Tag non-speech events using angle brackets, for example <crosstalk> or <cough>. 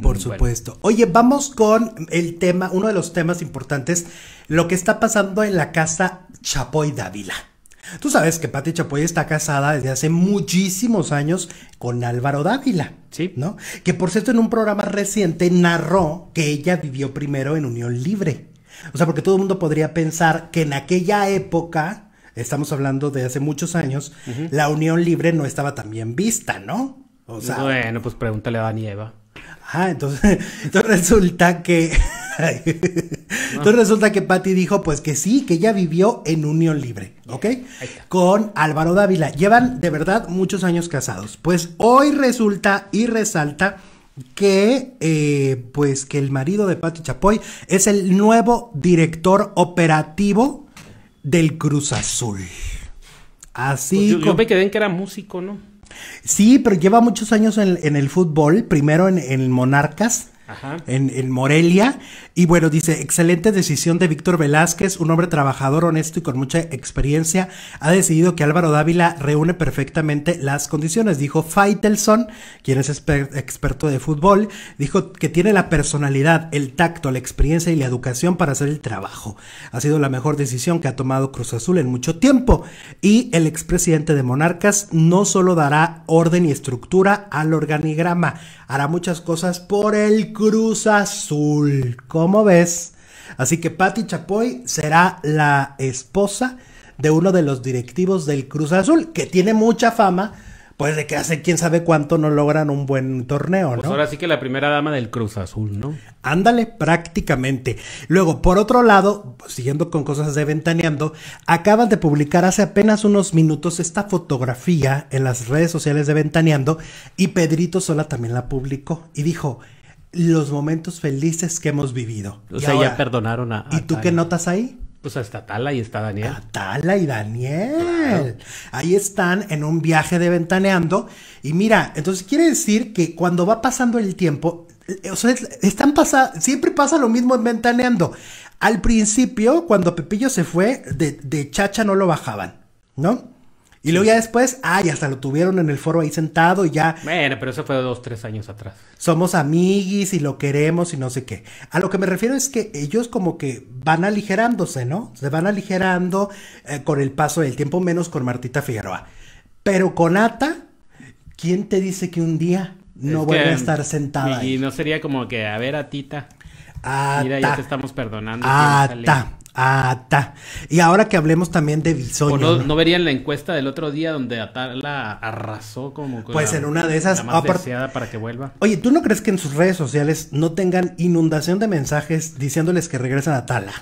Por supuesto. Oye, vamos con el tema, uno de los temas importantes, lo que está pasando en la casa Chapoy Dávila. Tú sabes que Pati Chapoy está casada desde hace muchísimos años con Álvaro Dávila. Sí. ¿No? Que por cierto, en un programa reciente narró que ella vivió primero en unión libre. O sea, porque todo el mundo podría pensar que en aquella época, estamos hablando de hace muchos años, la unión libre no estaba tan bien vista, ¿no? O sea. Bueno, pues pregúntale a Dani Eva. Ah, entonces, <laughs> entonces resulta que. <laughs> entonces resulta que Patty dijo, pues que sí, que ella vivió en unión libre, ¿ok? Con Álvaro Dávila. Llevan de verdad muchos años casados. Pues hoy resulta y resalta que eh, pues que el marido de Patti Chapoy es el nuevo director operativo del Cruz Azul. Así pues yo, me quedé en que era músico, ¿no? Sí, pero lleva muchos años en, el fútbol, primero en, en Monarcas, en, Morelia. Y bueno, dice, excelente decisión de Víctor Velázquez, un hombre trabajador, honesto y con mucha experiencia. Ha decidido que Álvaro Dávila reúne perfectamente las condiciones. Dijo Faitelson, quien es experto de fútbol, dijo que tiene la personalidad, el tacto, la experiencia y la educación para hacer el trabajo. Ha sido la mejor decisión que ha tomado Cruz Azul en mucho tiempo. Y el expresidente de Monarcas no solo dará orden y estructura al organigrama, hará muchas cosas por el Cruz Azul. ¿Cómo ves? Así que Patti Chapoy será la esposa de uno de los directivos del Cruz Azul, que tiene mucha fama, pues de que hace quién sabe cuánto no logran un buen torneo, pues ¿no? Pues ahora sí que la primera dama del Cruz Azul, ¿no? Ándale, prácticamente. Luego, por otro lado, siguiendo con cosas de Ventaneando, acaban de publicar hace apenas unos minutos esta fotografía en las redes sociales de Ventaneando y Pedrito Sola también la publicó y dijo, los momentos felices que hemos vivido. O sea, ya perdonaron a, ¿Y tú qué notas ahí? Pues está Tala y está Daniel. Tala y Daniel. Ahí están en un viaje de ventaneando. Y mira, entonces quiere decir que cuando va pasando el tiempo, eh, o sea, están pasando, siempre pasa lo mismo en ventaneando. Al principio, cuando Pepillo se fue, de, de chacha no lo bajaban, ¿no? Y luego ya después, ay, hasta lo tuvieron en el foro ahí sentado y ya. Bueno, pero eso fue dos, tres años atrás. Somos amiguis y lo queremos y no sé qué. A lo que me refiero es que ellos como que van aligerándose, ¿no? Se van aligerando eh, con el paso del tiempo, menos con Martita Figueroa. Pero con Ata, ¿quién te dice que un día no vuelve a estar sentada y, no sería como que, a ver, Atita. Ata. Mira, ya te estamos perdonando. Ata. Ata. Y ahora que hablemos también de Bisoño. no, no, verían la encuesta del otro día donde Atala arrasó como Pues en una de esas. La más para que vuelva. Oye, ¿tú no crees que en sus redes sociales no tengan inundación de mensajes diciéndoles que regresan a Atala?